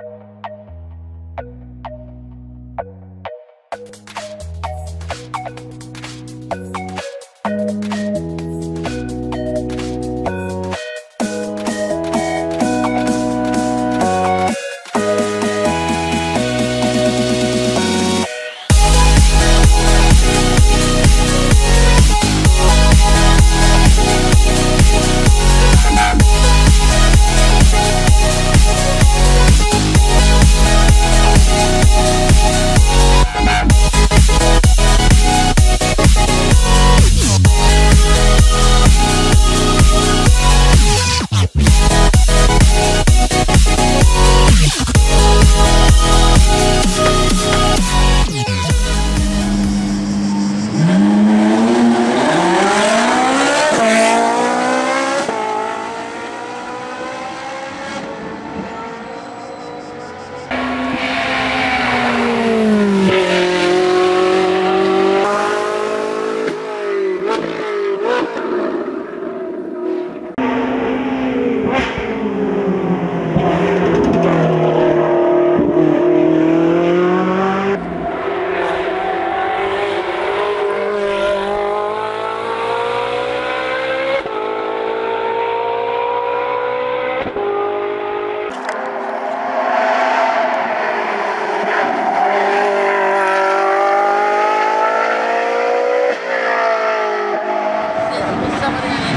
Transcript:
you somebody